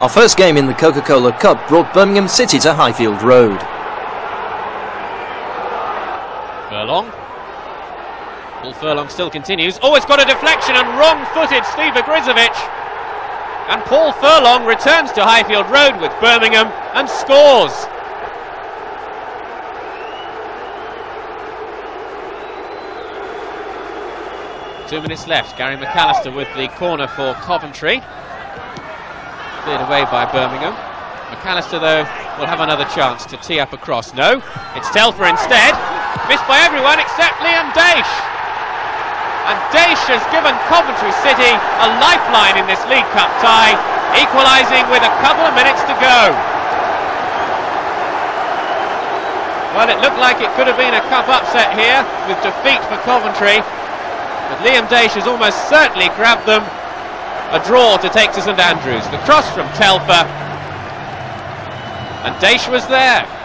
Our first game in the Coca-Cola Cup brought Birmingham City to Highfield Road. Furlong. Paul Furlong still continues. Oh, it's got a deflection and wrong-footed Steve Ogrizovic. And Paul Furlong returns to Highfield Road with Birmingham and scores. Two minutes left. Gary McAllister with the corner for Coventry. Cleared away by Birmingham. McAllister, though, will have another chance to tee up a cross. No, it's Telfer instead. Missed by everyone except Liam Daish. And Daish has given Coventry City a lifeline in this League Cup tie, equalising with a couple of minutes to go. Well, it looked like it could have been a cup upset here with defeat for Coventry. But Liam Daish has almost certainly grabbed them a draw to take to St Andrews. The cross from Telfer. And Daish was there.